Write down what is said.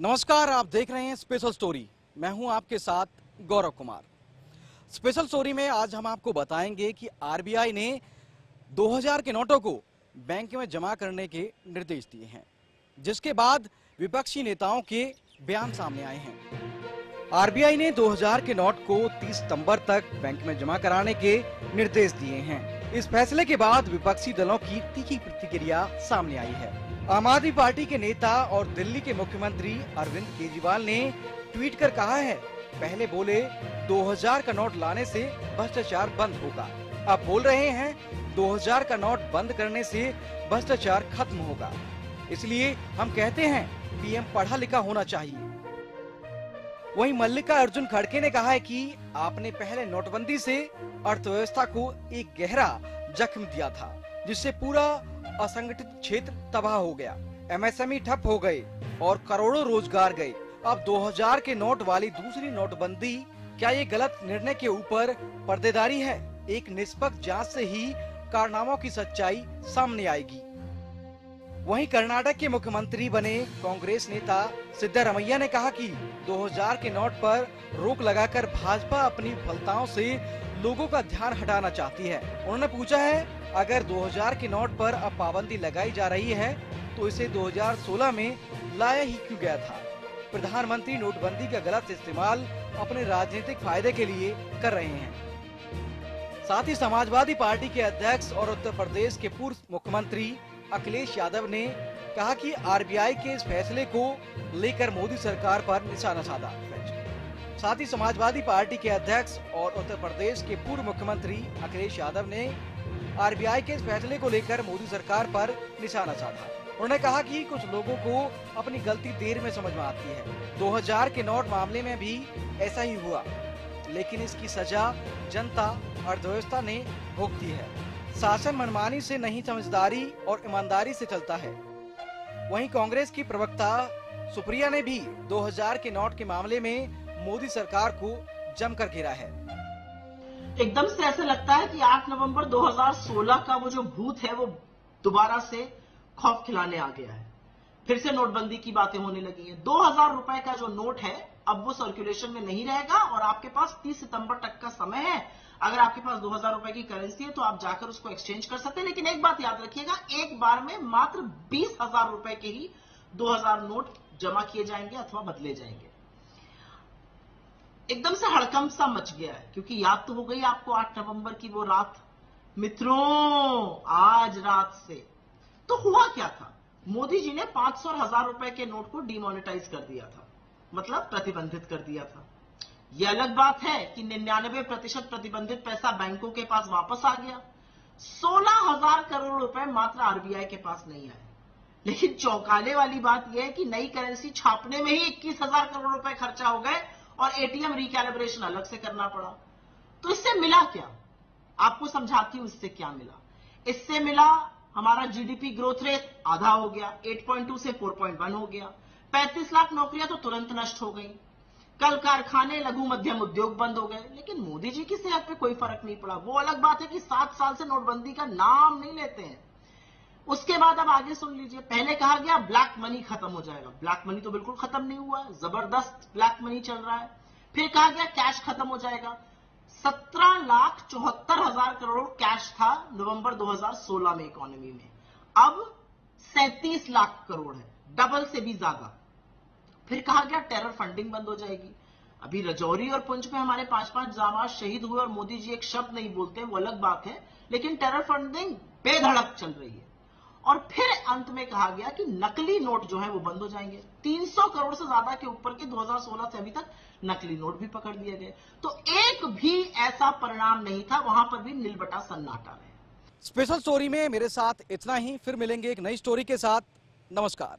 नमस्कार, आप देख रहे हैं स्पेशल स्टोरी मैं हूँ आपके साथ गौरव कुमार। स्पेशल स्टोरी में आज हम आपको बताएँगे कि आरबीआई ने 2000 के नोटों को बैंक में जमा करने के निर्देश दिए हैं, जिसके बाद विपक्षी नेताओं के बयान सामने आए हैं। आरबीआई ने 2000 के नोट को 30 सितंबर तक बैंक में जमा कराने के निर्देश दिए हैं। इस फैसले के बाद विपक्षी दलों की तीखी प्रतिक्रिया सामने आई है। आम आदमी पार्टी के नेता और दिल्ली के मुख्यमंत्री अरविंद केजरीवाल ने ट्वीट कर कहा है, पहले बोले 2000 का नोट लाने से भ्रष्टाचार बंद होगा। अब बोल रहे हैं 2000 का नोट बंद करने से भ्रष्टाचार खत्म होगा। इसलिए हम कहते हैं, पीएम पढ़ा लिखा होना चाहिए। वहीं मल्लिका अर्जुन खड़के ने कहा है कि आपने पहले नोटबंदी से अर्थव्यवस्था को एक गहरा जख्म दिया था। जिससे पूरा असंगठित क्षेत्र तबाह हो गया। एमएसएमई ठप हो गए और करोड़ों रोज़गार गए। अब 2000 के नोट वाली दूसरी नोटबंदी, क्या ये गलत निर्णय के ऊपर पर्देदारी है? एक निष्पक्ष जाँच से ही कारनामों की सच्चाई सामने आएगी। वहीं कर्नाटक के मुख्यमंत्री बने कांग्रेस नेता सिद्धारमैया ने कहा कि 2000 के नोट पर रोक लगाकर भाजपा अपनी विफलताओं से लोगों का ध्यान हटाना चाहती है। उन्होंने पूछा है अगर 2000 के नोट पर अब पाबंदी लगाई जा रही है तो इसे 2016 में लाया ही क्यों गया था? प्रधानमंत्री नोटबंदी का गलत इस्तेमाल अपने राजनीतिक फ़ायदे के लिए कर रहे हैं। साथ ही समाजवादी पार्टी के अध्यक्ष और उत्तर प्रदेश के पूर्व मुख्यमंत्री अखिलेश यादव ने कहा कि आरबीआई के इस फैसले को लेकर मोदी सरकार पर निशाना साधा। साथ ही समाजवादी पार्टी के अध्यक्ष और उत्तर प्रदेश के पूर्व मुख्यमंत्री अखिलेश यादव ने आरबीआई के इस फैसले को लेकर मोदी सरकार पर निशाना साधा। उन्होंने कहा कि कुछ लोगों को अपनी गलती देर में समझ में आती है। 2000 के नोट मामले में भी ऐसा ही हुआ। लेकिन इसकी सजा जनता अर्थव्यवस्था ने भुगती है। शासन मनमानी से नहीं, समझदारी और ईमानदारी से चलता है। वहीं कांग्रेस की प्रवक्ता सुप्रिया ने भी 2000 के नोट के मामले में मोदी सरकार को जमकर घेरा है। एकदम से ऐसा लगता है कि 8 नवंबर 2016 का वो जो भूत है, वो दोबारा से खौफ खिलाने आ गया है। फिर से नोटबंदी की बातें होने लगी है। दो हज़ार रुपए का जो नोट है, अब वो सर्कुलेशन में नहीं रहेगा और आपके पास 30 सितंबर तक का समय है। अगर आपके पास दो हज़ार रुपए की करेंसी है तो आप जाकर उसको एक्सचेंज कर सकते हैं। लेकिन एक बात याद रखिएगा, एक बार में मात्र बीस हज़ार रुपए के ही दो हज़ार नोट जमा किए जाएँगे अथवा बदले जाएँगे। एकदम से हड़कम सा मच गया है, क्योंकि याद तो हो गई आपको 8 नवंबर की वो रात। मित्रों, आज रात से। तो हुआ क्या था? मोदी जी ने 500 और हज़ार रुपए के नोट को डिमोनेटाइज कर दिया था मतलब प्रतिबंधित कर दिया था। यह अलग बात है कि निन्यानबे प्रतिशत प्रतिबंधित पैसा बैंकों के पास वापस आ गया। सोलह हज़ार करोड़ रुपए मात्र आरबीआई के पास नहीं आए। लेकिन चौंकाने वाली बात यह है कि नई करेंसी छापने में ही इक्कीस हज़ार करोड़ रुपए खर्चा हो गए और एटीएम रिकैलिब्रेशन अलग से करना पड़ा। तो इससे मिला क्या? आपको समझाती हूँ इससे क्या मिला। इससे मिला हमारा जीडीपी ग्रोथ रेट आधा हो गया 8.2 से 4.1 हो गया। 35 लाख नौकरियाँ तो तुरंत नष्ट हो गई। कल कारखाने, लघु मध्यम उद्योग बंद हो गए। लेकिन मोदी जी की सेहत पे कोई फ़र्क नहीं पड़ा। वो अलग बात है कि सात साल से नोटबंदी का नाम नहीं लेते हैं। उसके बाद अब आगे सुन लीजिए, पहले कहा गया ब्लैक मनी खत्म हो जाएगा। ब्लैक मनी तो बिल्कुल खत्म नहीं हुआ है ज़बरदस्त ब्लैक मनी चल रहा है। फिर कहा गया कैश खत्म हो जाएगा। सत्रह लाख चौहत्तर हज़ार करोड़ कैश था नवंबर 2016 में इकोनॉमी में। अब सैतीस लाख करोड़ है डबल से भी ज़्यादा। फिर कहा गया टेरर फंडिंग बंद हो जाएगी। अभी रजौरी और पुंछ में हमारे पाँच पाँच जाबाज शहीद हुए और मोदी जी एक शब्द नहीं बोलते, वो अलग बात है, लेकिन टेरर फंडिंग बेधड़क चल रही है। और फिर अंत में कहा गया कि नकली नोट जो है वो बंद हो जाएँगे। 300 करोड़ से ज़्यादा के ऊपर के 2016 से अभी तक नकली नोट भी पकड़ लिए गए। तो एक भी ऐसा परिणाम नहीं था, वहाँ पर भी नीलबटा सन्नाटा रहे। स्पेशल स्टोरी में मेरे साथ इतना ही। फिर मिलेंगे एक नई स्टोरी के साथ। नमस्कार।